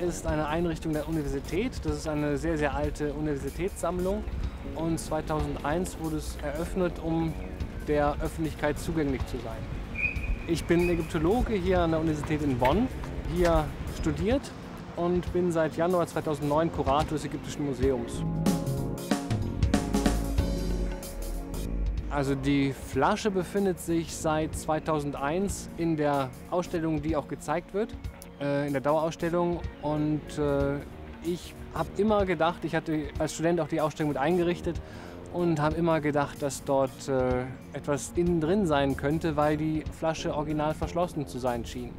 Ist eine Einrichtung der Universität. Das ist eine sehr, sehr alte Universitätssammlung. Und 2001 wurde es eröffnet, um der Öffentlichkeit zugänglich zu sein. Ich bin Ägyptologe hier an der Universität in Bonn, hier studiert und bin seit Januar 2009 Kurator des Ägyptischen Museums. Also die Flasche befindet sich seit 2001 in der Ausstellung, die auch gezeigt wird, äh, in der Dauerausstellung. Und äh, ich habe immer gedacht, ich hatte als Student auch die Ausstellung mit eingerichtet und habe immer gedacht, dass dort äh, etwas innen drin sein könnte, weil die Flasche original verschlossen zu sein schien.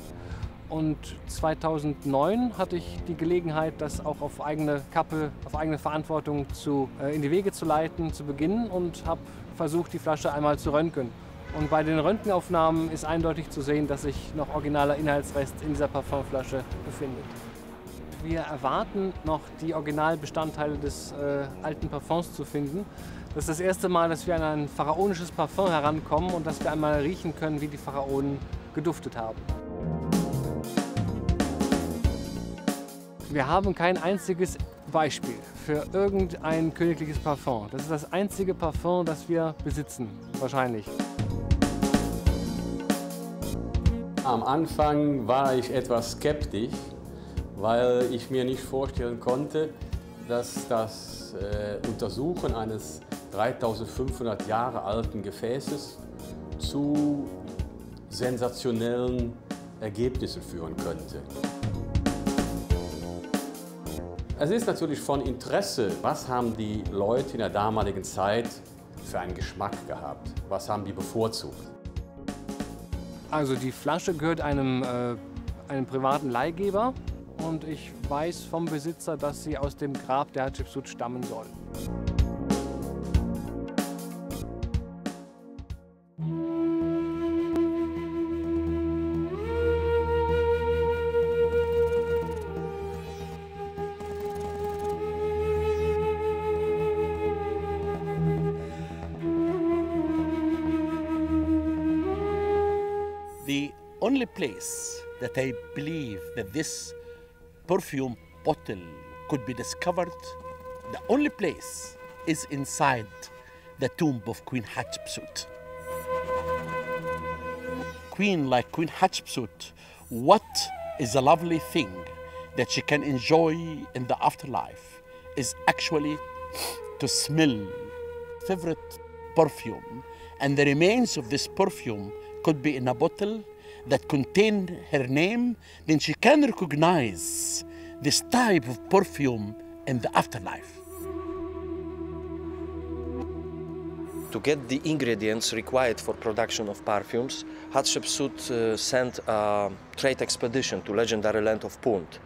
Und 2009 hatte ich die Gelegenheit, das auch auf eigene Kappe, auf eigene Verantwortung zu, äh, in die Wege zu leiten, zu beginnen und habe versucht, die Flasche einmal zu röntgen. Und bei den Röntgenaufnahmen ist eindeutig zu sehen, dass sich noch originaler Inhaltsrest in dieser Parfumflasche befindet. Wir erwarten noch die Originalbestandteile des äh, alten Parfums zu finden. Das ist das erste Mal, dass wir an ein pharaonisches Parfum herankommen und dass wir einmal riechen können, wie die Pharaonen geduftet haben. Wir haben kein einziges Beispiel für irgendein königliches Parfum. Das ist das einzige Parfum, das wir besitzen, wahrscheinlich. Am Anfang war ich etwas skeptisch, weil ich mir nicht vorstellen konnte, dass das äh, Untersuchen eines 3500 Jahre alten Gefäßes zu sensationellen Ergebnissen führen könnte. Es ist natürlich von Interesse, was haben die Leute in der damaligen Zeit für einen Geschmack gehabt? Was haben die bevorzugt? Also die Flasche gehört einem, äh, einem privaten Leihgeber und ich weiß vom Besitzer, dass sie aus dem Grab der Hatschepsut stammen soll. Only place that I believe that this perfume bottle could be discovered, the only place is inside the tomb of Queen Hatshepsut. Queen like Queen Hatshepsut, what is a lovely thing that she can enjoy in the afterlife is actually to smell favorite perfume and the remains of this perfume could be in a bottle that contained her name, then she can recognize this type of perfume in the afterlife. To get the ingredients required for production of perfumes, Hatshepsut uh, sent a trade expedition to legendary land of Punt.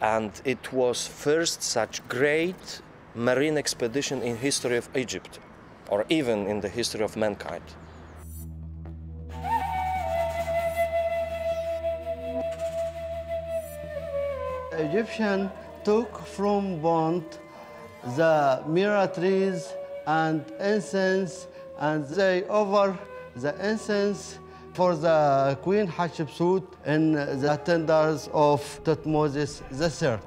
And it was first such great marine expedition in history of Egypt, or even in the history of mankind. Egyptian took from Punt the myrrh trees and incense, and they offer the incense for the Queen Hatshepsut in the tenders of Thutmose III.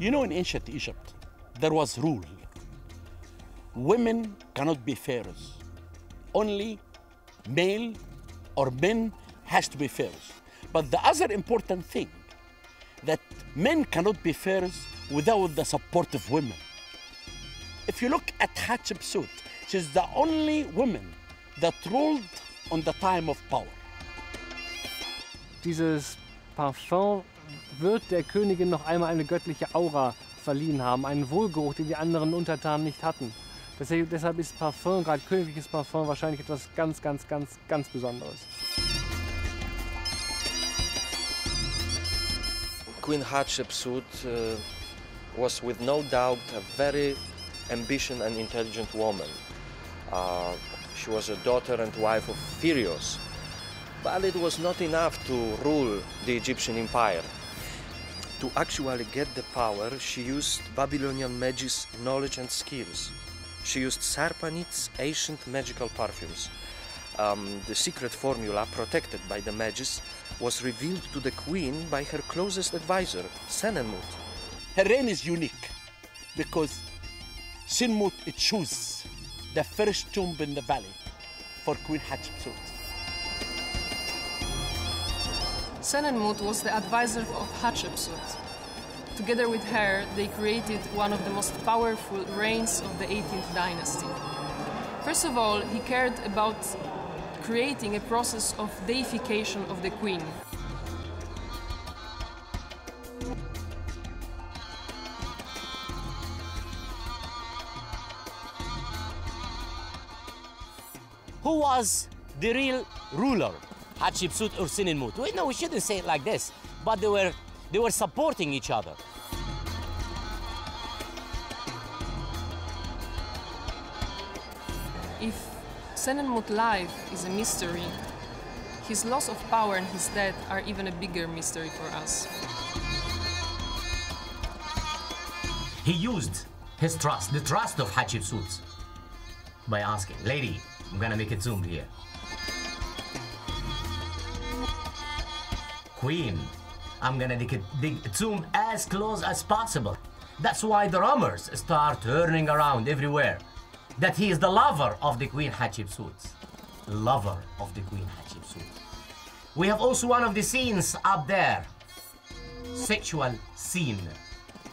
You know, in ancient Egypt, there was rule. Women cannot be pharaohs. Only male or men has to be pharaohs. But the other important thing, that men cannot be pharaohs without the support of women. If you look at Hatshepsut, she's the only woman that ruled on the time of power. Dieses Parfum wird der Königin noch einmal eine göttliche Aura verliehen haben, einen Wohlgeruch, den die anderen Untertanen nicht hatten. Deshalb, ist Parfum, gerade königliches Parfum, wahrscheinlich etwas ganz, ganz, ganz, ganz Besonderes. Queen Hatshepsut uh, was with no doubt a very ambitious and intelligent woman. Uh, she was a daughter and wife of Pharaohs, but it was not enough to rule the Egyptian empire. To actually get the power, she used Babylonian magic's knowledge and skills. She used Sarpanit's ancient magical perfumes. um, the secret formula protected by the magus was revealed to the queen by her closest advisor, Senenmut. Her reign is unique because Senmut chose the first tomb in the valley for Queen Hatshepsut. Senenmut was the advisor of Hatshepsut. Together with her, they created one of the most powerful reigns of the 18th dynasty. First of all, he cared about creating a process of deification of the queen. Who was the real ruler? Hatshepsut or Senenmut? Wait, no, we shouldn't say it like this. But they were, they were supporting each other. If Senenmut's life is a mystery, his loss of power and his death are even a bigger mystery for us. He used his trust, the trust of Hatshepsut, by asking, Lady, I'm gonna make a tomb here. Queen, I'm gonna dig dig tomb as close as possible. That's why the rumors start turning around everywhere. That he is the lover of the Queen Hatshepsut. Lover of the Queen Hatshepsut. We have also one of the scenes up there. Sexual scene.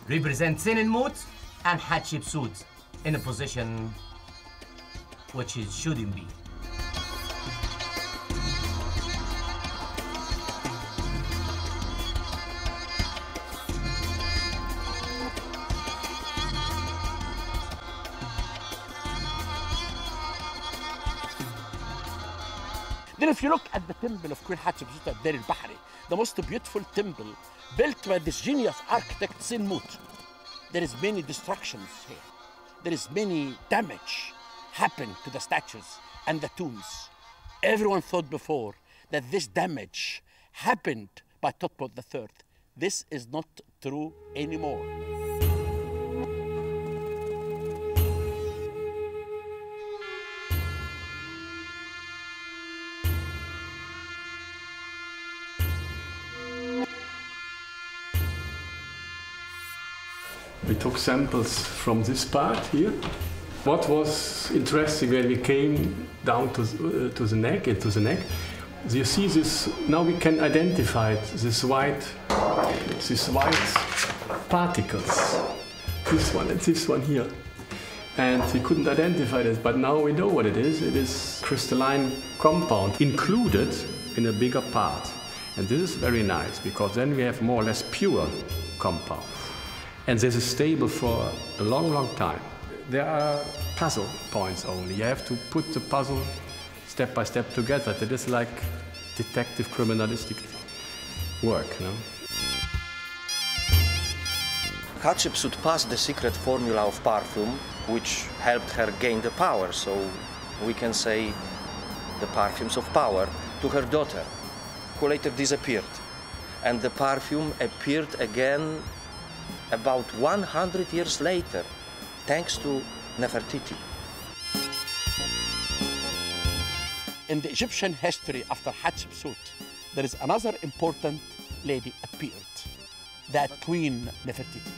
Represent Senenmut and Hatshepsut in a position which it shouldn't be. Then if you look at the temple of Queen Hatshepsut at Deir al-Bahri, the most beautiful temple built by this genius architect Senmut, there is many destructions here. There is many damage happened to the statues and the tombs. Everyone thought before that this damage happened by Thutmose III. This is not true anymore. We took samples from this part here. What was interesting when we came down to, uh, to the neck, into the neck, you see this, now we can identify it, this white, this white particles. This one and this one here. And we couldn't identify this, but now we know what it is. It is crystalline compound included in a bigger part. And this is very nice because then we have more or less pure compound. And this is stable for a long, long time. There are puzzle points only. You have to put the puzzle step by step together. That is like detective criminalistic work. No? Hatshepsut passed the secret formula of perfume, which helped her gain the power, so we can say the perfumes of power, to her daughter, who later disappeared. And the perfume appeared again about 100 years later, thanks to Nefertiti. In the Egyptian history after Hatshepsut, there is another important lady appeared, that Queen Nefertiti.